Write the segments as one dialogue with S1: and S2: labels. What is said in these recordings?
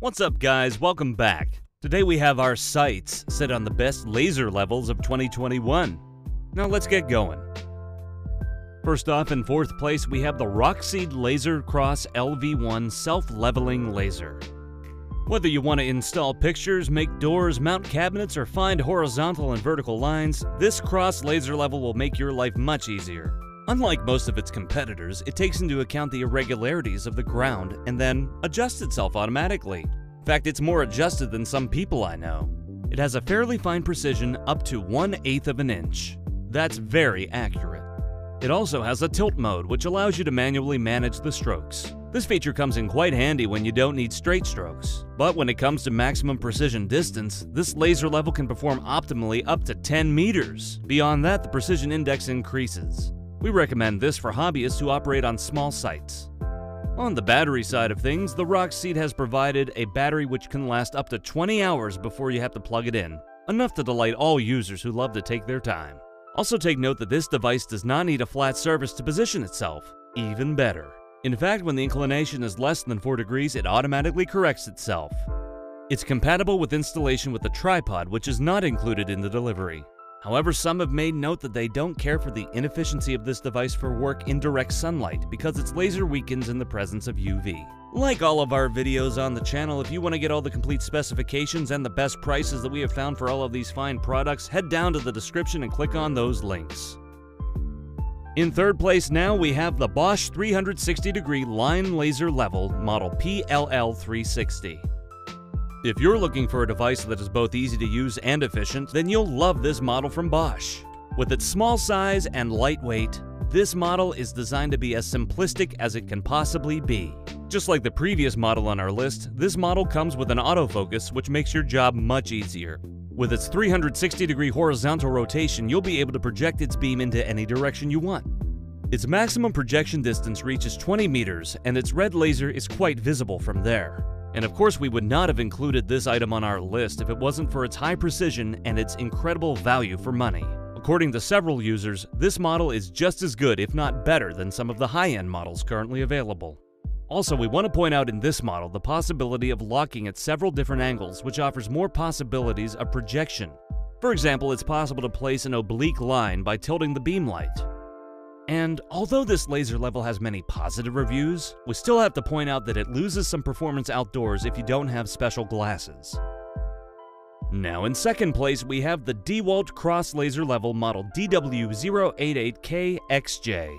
S1: What's up guys, welcome back. Today we have our sights set on the best laser levels of 2021. Now let's get going. First off, in fourth place, we have the Rockseed Laser Cross LV1 self-leveling laser. Whether you want to install pictures, make doors, mount cabinets, or find horizontal and vertical lines, this cross laser level will make your life much easier. Unlike most of its competitors, it takes into account the irregularities of the ground and then adjusts itself automatically. In fact, it's more adjusted than some people I know. It has a fairly fine precision up to 1 8th of an inch. That's very accurate. It also has a tilt mode, which allows you to manually manage the strokes. This feature comes in quite handy when you don't need straight strokes. But when it comes to maximum precision distance, this laser level can perform optimally up to 10 meters. Beyond that, the precision index increases. We recommend this for hobbyists who operate on small sites. On the battery side of things, the Rockseed has provided a battery which can last up to 20 hours before you have to plug it in, enough to delight all users who love to take their time. Also take note that this device does not need a flat surface to position itself, even better. In fact, when the inclination is less than 4 degrees, it automatically corrects itself. It's compatible with installation with the tripod, which is not included in the delivery. However, some have made note that they don't care for the inefficiency of this device for work in direct sunlight because its laser weakens in the presence of UV. Like all of our videos on the channel, if you want to get all the complete specifications and the best prices that we have found for all of these fine products, head down to the description and click on those links. In third place now, we have the Bosch 360 degree line laser level model PLL360. If you're looking for a device that is both easy to use and efficient, then you'll love this model from Bosch. With its small size and lightweight, this model is designed to be as simplistic as it can possibly be. Just like the previous model on our list, this model comes with an autofocus which makes your job much easier. With its 360 degree horizontal rotation, you'll be able to project its beam into any direction you want. Its maximum projection distance reaches 20 meters, and its red laser is quite visible from there. And of course, we would not have included this item on our list if it wasn't for its high precision and its incredible value for money. According to several users, this model is just as good, if not better, than some of the high-end models currently available. Also, we want to point out in this model the possibility of locking at several different angles, which offers more possibilities of projection. For example, it's possible to place an oblique line by tilting the beam light. And although this laser level has many positive reviews, we still have to point out that it loses some performance outdoors if you don't have special glasses. Now in second place, we have the DeWalt Cross Laser Level Model DW088KXJ.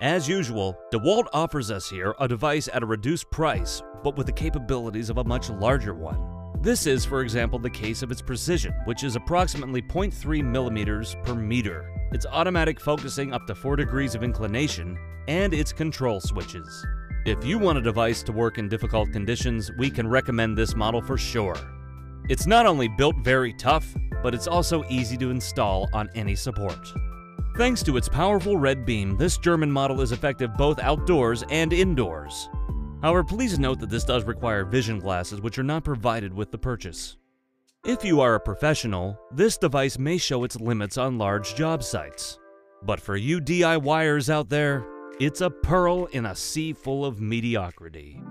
S1: As usual, DeWalt offers us here a device at a reduced price, but with the capabilities of a much larger one. This is, for example, the case of its precision, which is approximately 0.3 millimeters per meter, its automatic focusing up to 4 degrees of inclination, and its control switches. If you want a device to work in difficult conditions, we can recommend this model for sure. It's not only built very tough, but it's also easy to install on any support. Thanks to its powerful red beam, this German model is effective both outdoors and indoors. However, please note that this does require vision glasses which are not provided with the purchase. If you are a professional, this device may show its limits on large job sites. But for you DIYers out there, it's a pearl in a sea full of mediocrity.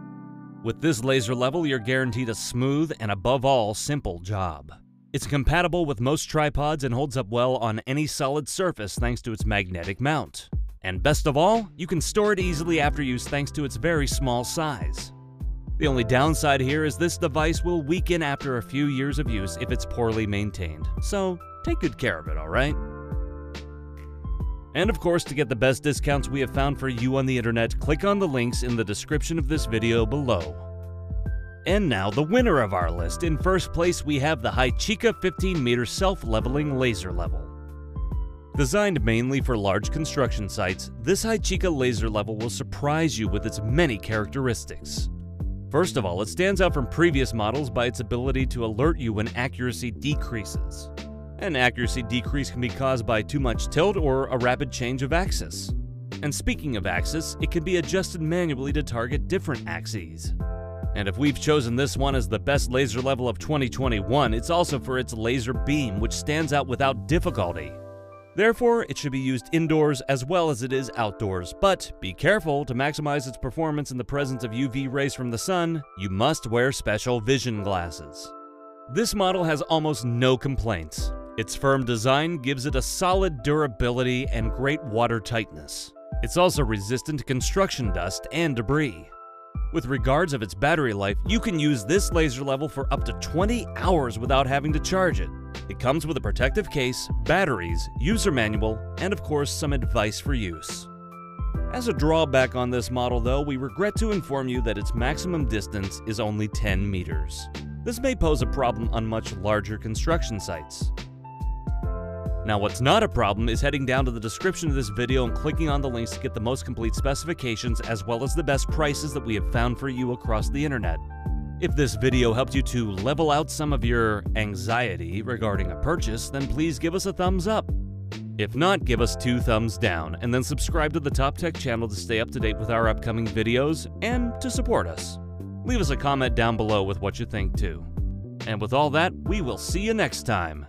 S1: With this laser level, you're guaranteed a smooth and above all, simple job. It's compatible with most tripods and holds up well on any solid surface thanks to its magnetic mount. And best of all, you can store it easily after use thanks to its very small size. The only downside here is this device will weaken after a few years of use if it's poorly maintained, so take good care of it, alright? And of course, to get the best discounts we have found for you on the internet, click on the links in the description of this video below. And now the winner of our list. In first place, we have the HYCHIKA 15 meter self-leveling laser level. Designed mainly for large construction sites, this HYCHIKA laser level will surprise you with its many characteristics. First of all, it stands out from previous models by its ability to alert you when accuracy decreases. An accuracy decrease can be caused by too much tilt or a rapid change of axis. And speaking of axis, it can be adjusted manually to target different axes. And if we've chosen this one as the best laser level of 2021, it's also for its laser beam, which stands out without difficulty. Therefore, it should be used indoors as well as it is outdoors. But be careful to maximize its performance in the presence of UV rays from the sun, you must wear special vision glasses. This model has almost no complaints. Its firm design gives it a solid durability and great water tightness. It's also resistant to construction dust and debris. With regards of its battery life, you can use this laser level for up to 20 hours without having to charge it. It comes with a protective case, batteries, user manual, and of course some advice for use. As a drawback on this model though, we regret to inform you that its maximum distance is only 10 meters. This may pose a problem on much larger construction sites. Now what's not a problem is heading down to the description of this video and clicking on the links to get the most complete specifications as well as the best prices that we have found for you across the internet. If this video helped you to level out some of your anxiety regarding a purchase, then please give us a thumbs up. If not, give us two thumbs down, and then subscribe to the Top Tech channel to stay up to date with our upcoming videos and to support us. Leave us a comment down below with what you think too. And with all that, we will see you next time.